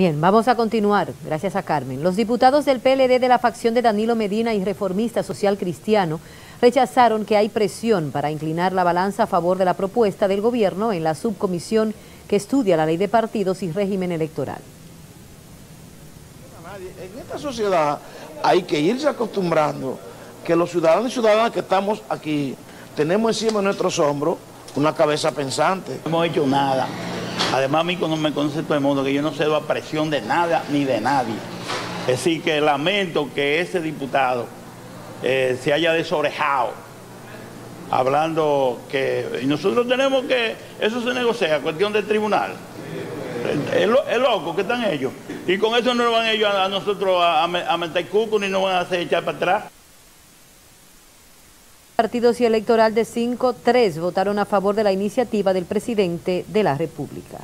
Bien, vamos a continuar, gracias a Carmen. Los diputados del PLD de la facción de Danilo Medina y Reformista Social Cristiano rechazaron que hay presión para inclinar la balanza a favor de la propuesta del gobierno en la subcomisión que estudia la ley de partidos y régimen electoral. En esta sociedad hay que irse acostumbrando que los ciudadanos y ciudadanas que estamos aquí tenemos encima de nuestros hombros una cabeza pensante. No hemos hecho nada. Además, a mí cuando me conoce todo el mundo que yo no cedo a presión de nada ni de nadie. Es decir, que lamento que ese diputado eh, se haya desorejado hablando que nosotros tenemos que, eso se negocia, cuestión del tribunal. Es, loco que están ellos. Y con eso no van ellos a, nosotros a, a, ni nos van a hacer echar para atrás. Partidos y electoral de 5-3 votaron a favor de la iniciativa del presidente de la República.